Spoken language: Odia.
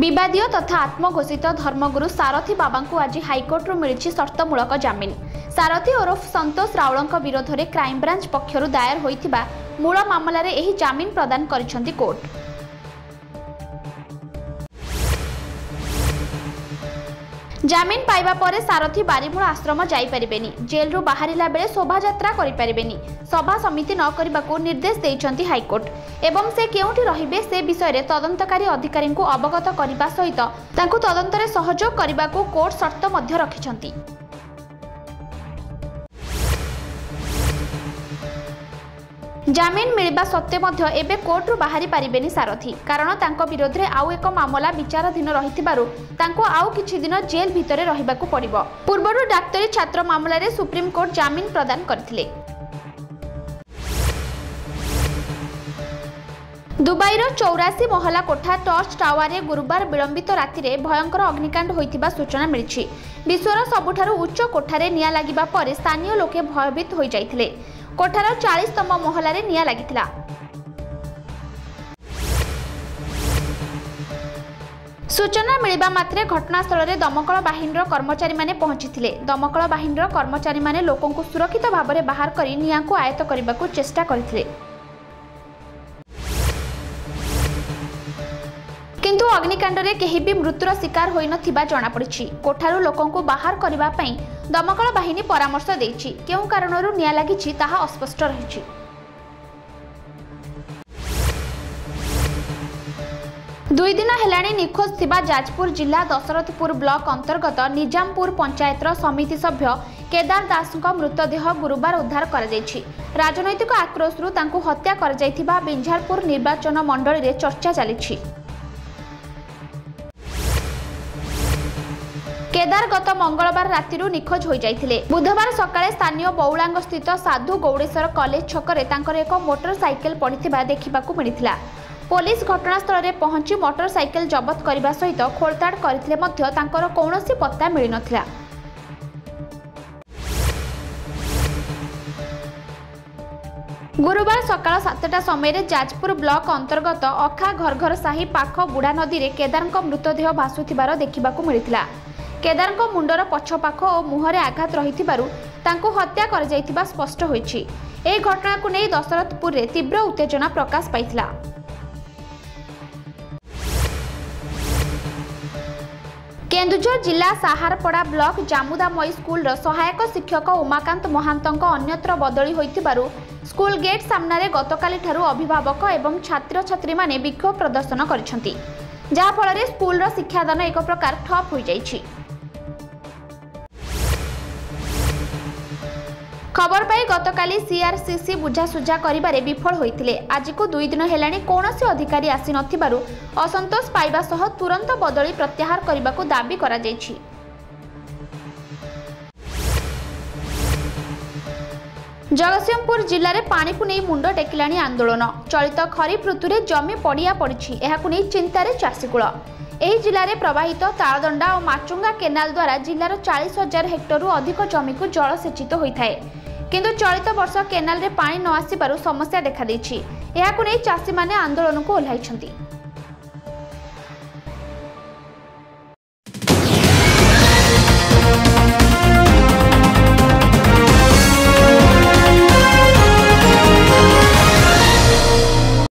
ବିବାଦୀୟ ତଥା ଆତ୍ମଘୋଷିତ ଧର୍ମଗୁରୁ ସାରଥୀ ବାବାଙ୍କୁ ଆଜି ହାଇକୋର୍ଟରୁ ମିଳିଛି ସର୍ତ୍ତମୂଳକ ଜାମିନ। ସାରଥୀ ଓରଫ ସନ୍ତୋଷ ରାଉଳଙ୍କ ବିରୋଧରେ କ୍ରାଇମବ୍ରାଞ୍ଚ ପକ୍ଷରୁ ଦାୟର ହୋଇଥିବା ମୂଳ ମାମଲାରେ ଏହି ଜାମିନ ପ୍ରଦାନ କରିଛନ୍ତି କୋର୍ଟ। জামিন পাইবা পরে সারথী বারিমূল আশ্রম যাইপারে জেলু বাহারা বেড়ে শোভাযাত্রা করে সভা সমিতি নকরা নির্দেশ দিয়েছেন হাইকোর্ট এবং সে কেউটি রহবে সে বিষয়ে তদন্তকারী অধিকারী অবগত করা সহ তা তদন্তরে সহযোগ করা কোর্ট সর্ত রাখি জামিন মিলিবা সত্ত্বে মধ্য এবে কোর্টরু বাহারি পারিবেনি সারথী কারণ তাঙ্ক বিরোধে আউ এক মামলা বিচারাধীন রহিথিবারু তাঙ্কু আউ কিছু দিন জেল ভিতরে রহিবাকু পড়িব পূর্বরু ডাক্তারি ছাত্র মামলার সুপ্রিমকোর্ট জামিন প্রদান করেছিলেন ଦୁବାଇର ଚୌରାଶୀ ମହଲା କୋଠା ଟର୍ଚ୍ଚ ଟାୱାରରେ ଗୁରୁବାର ବିଳମ୍ବିତ ରାତିରେ ଭୟଙ୍କର ଅଗ୍ନିକାଣ୍ଡ ହୋଇଥିବା ସୂଚନା ମିଳିଛି। ବିଶ୍ୱର ସବୁଠାରୁ ଉଚ୍ଚ କୋଠାରେ ନିଆଁ ଲାଗିବା ପରେ ସ୍ଥାନୀୟ ଲୋକେ ଭୟଭୀତ ହୋଇଯାଇଥିଲେ। କୋଠାର ଚାଳିଶତମ ମହଲାରେ ନିଆଁ ଲାଗିଥିଲା। ସୂଚନା ମିଳିବା ମାତ୍ରେ ଘଟଣାସ୍ଥଳରେ ଦମକଳ ବାହିନୀର କର୍ମଚାରୀମାନେ ପହଞ୍ଚିଥିଲେ। ଦମକଳ ବାହିନୀର କର୍ମଚାରୀମାନେ ଲୋକଙ୍କୁ ସୁରକ୍ଷିତ ଭାବରେ ବାହାର କରି ନିଆଁକୁ ଆୟତ୍ତ କରିବାକୁ ଚେଷ୍ଟା କରିଥିଲେ। ଅଗ୍ନିକାଣ୍ଡରେ କେହି ବି ମୃତ୍ୟୁର ଶିକାର ହୋଇନଥିବା ଜଣାପଡ଼ିଛି। କୋଠାରୁ ଲୋକଙ୍କୁ ବାହାର କରିବା ପାଇଁ ଦମକଳ ବାହିନୀ ପରାମର୍ଶ ଦେଇଛି। କେଉଁ କାରଣରୁ ନିଆଁ ଲାଗିଛି ତାହା ଅସ୍ପଷ୍ଟ ରହିଛି। ଦୁଇ ଦିନ ହେଲାଣି ନିଖୋଜ ଥିବା ଯାଜପୁର ଜିଲ୍ଲା ଦଶରଥପୁର ବ୍ଲକ ଅନ୍ତର୍ଗତ ନିଜାମପୁର ପଞ୍ଚାୟତର ସମିତି ସଭ୍ୟ କେଦାର ଦାସଙ୍କ ମୃତଦେହ ଗୁରୁବାର ଉଦ୍ଧାର କରାଯାଇଛି। ରାଜନୈତିକ ଆକ୍ରୋଶରୁ ତାଙ୍କୁ ହତ୍ୟା କରାଯାଇଥିବା ବିଞ୍ଝାରପୁର ନିର୍ବାଚନ ମଣ୍ଡଳୀରେ ଚର୍ଚ୍ଚା ଚାଲିଛି। କେଦାର ଗତ ମଙ୍ଗଳବାର ରାତିରୁ ନିଖୋଜ ହୋଇଯାଇଥିଲେ। ବୁଧବାର ସକାଳେ ସ୍ଥାନୀୟ ବଉଳାଙ୍ଗ ସ୍ଥିତ ସାଧୁ ଗୌଡ଼େଶ୍ୱର କଲେଜ ଛକରେ ତାଙ୍କର ଏକ ମୋଟର ସାଇକେଲ ପଡ଼ିଥିବା ଦେଖିବାକୁ ମିଳିଥିଲା। ପୋଲିସ ଘଟଣାସ୍ଥଳରେ ପହଞ୍ଚି ମୋଟର ସାଇକେଲ ଜବତ କରିବା ସହିତ ଖୋଳତାଡ଼ କରିଥିଲେ ମଧ୍ୟ ତାଙ୍କର କୌଣସି ପତ୍ତା ମିଳିନଥିଲା। ଗୁରୁବାର ସକାଳ ସାତଟା ସମୟରେ ଯାଜପୁର ବ୍ଲକ ଅନ୍ତର୍ଗତ ଅଖା ଘରଘର ସାହି ପାଖ ବୁଢ଼ା ନଦୀରେ କେଦାରଙ୍କ ମୃତଦେହ ଭାସୁଥିବାର ଦେଖିବାକୁ ମିଳିଥିଲା। କେଦାରଙ୍କ ମୁଣ୍ଡର ପଛପାଖ ଓ ମୁହଁରେ ଆଘାତ ରହିଥିବାରୁ ତାଙ୍କୁ ହତ୍ୟା କରାଯାଇଥିବା ସ୍ପଷ୍ଟ ହୋଇଛି। ଏହି ଘଟଣାକୁ ନେଇ ଦଶରଥପୁରରେ ତୀବ୍ର ଉତ୍ତେଜନା ପ୍ରକାଶ ପାଇଥିଲା। କେନ୍ଦୁଝର ଜିଲ୍ଲା ସାହାରପଡ଼ା ବ୍ଲକ ଜାମୁଦାମଇ ସ୍କୁଲର ସହାୟକ ଶିକ୍ଷକ ଉମାକାନ୍ତ ମହାନ୍ତଙ୍କ ଅନ୍ୟତ୍ର ବଦଳି ହୋଇଥିବାରୁ ସ୍କୁଲ ଗେଟ୍ ସାମ୍ନାରେ ଗତକାଲିଠାରୁ ଅଭିଭାବକ ଏବଂ ଛାତ୍ରଛାତ୍ରୀମାନେ ବିକ୍ଷୋଭ ପ୍ରଦର୍ଶନ କରିଛନ୍ତି। ଯାହାଫଳରେ ସ୍କୁଲର ଶିକ୍ଷାଦାନ ଏକ ପ୍ରକାର ଠପ୍ ହୋଇଯାଇଛି। ଖବର ପାଇ ଗତକାଲି ସିଆରସିସି ବୁଝାସୁଝା କରିବାରେ ବିଫଳ ହୋଇଥିଲେ। ଆଜିକୁ ଦୁଇ ଦିନ ହେଲାଣି କୌଣସି ଅଧିକାରୀ ଆସିନଥିବାରୁ ଅସନ୍ତୋଷ ପାଇବା ସହ ତୁରନ୍ତ ବଦଳି ପ୍ରତ୍ୟାହାର କରିବାକୁ ଦାବି କରାଯାଇଛି। ଜଗତସିଂହପୁର ଜିଲ୍ଲାରେ ପାଣିକୁ ନେଇ ମୁଣ୍ଡ ଟେକିଲାଣି ଆନ୍ଦୋଳନ। ଚଳିତ ଖରିଫ ଋତୁରେ ଜମି ପଡ଼ିଆ ପଡ଼ିଛି। ଏହାକୁ ନେଇ ଚିନ୍ତାରେ ଚାଷୀକୂଳ। ଏହି ଜିଲ୍ଲାରେ ପ୍ରବାହିତ ତାଳଦଣ୍ଡା ଓ ମାଚୁଙ୍ଗା କେନାଲ ଦ୍ୱାରା ଜିଲ୍ଲାର ଚାଳିଶ ହଜାର ହେକ୍ଟରରୁ ଅଧିକ ଜମିକୁ ଜଳସେଚିତ ହୋଇଥାଏ। କିନ୍ତୁ ଚଳିତ ବର୍ଷ କେନାଲରେ ପାଣି ନ ଆସିବାରୁ ସମସ୍ୟା ଦେଖାଦେଇଛି। ଏହାକୁ ନେଇ ଚାଷୀମାନେ ଆନ୍ଦୋଳନକୁ ଓହ୍ଲାଇଛନ୍ତି।